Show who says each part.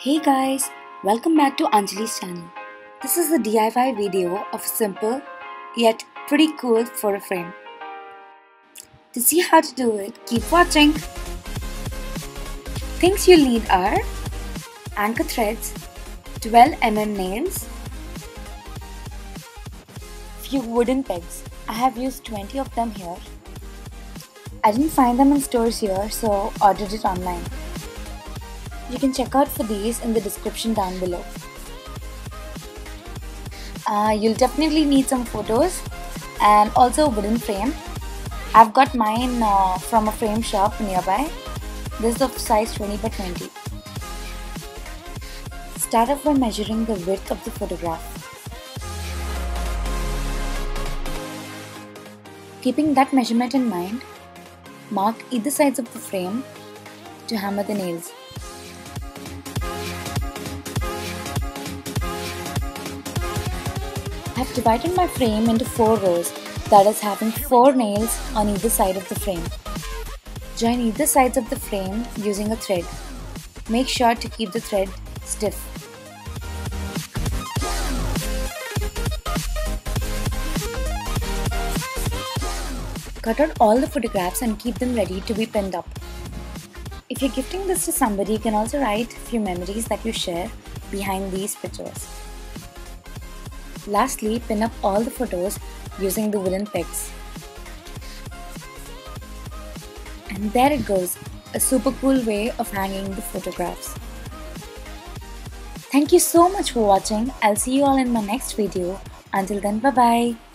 Speaker 1: Hey guys, welcome back to Anjali's channel. This is a DIY video of a simple yet pretty cool photo frame. To see how to do it, keep watching. Things you'll need are anchor threads, 12mm nails, few wooden pegs. I have used 20 of them here. I didn't find them in stores here so ordered it online. You can check out for these in the description down below. Uh, you'll definitely need some photos and also a wooden frame. I've got mine uh, from a frame shop nearby. This is of size 20 by 20. Start off by measuring the width of the photograph. Keeping that measurement in mind, mark either sides of the frame to hammer the nails. I've divided my frame into 4 rows, that is having 4 nails on either side of the frame. Join either sides of the frame using a thread. Make sure to keep the thread stiff. Cut out all the photographs and keep them ready to be pinned up. If you're gifting this to somebody, you can also write a few memories that you share behind these pictures. Lastly, pin up all the photos using the wooden pegs. And there it goes, a super cool way of hanging the photographs. Thank you so much for watching. I'll see you all in my next video. Until then, bye bye.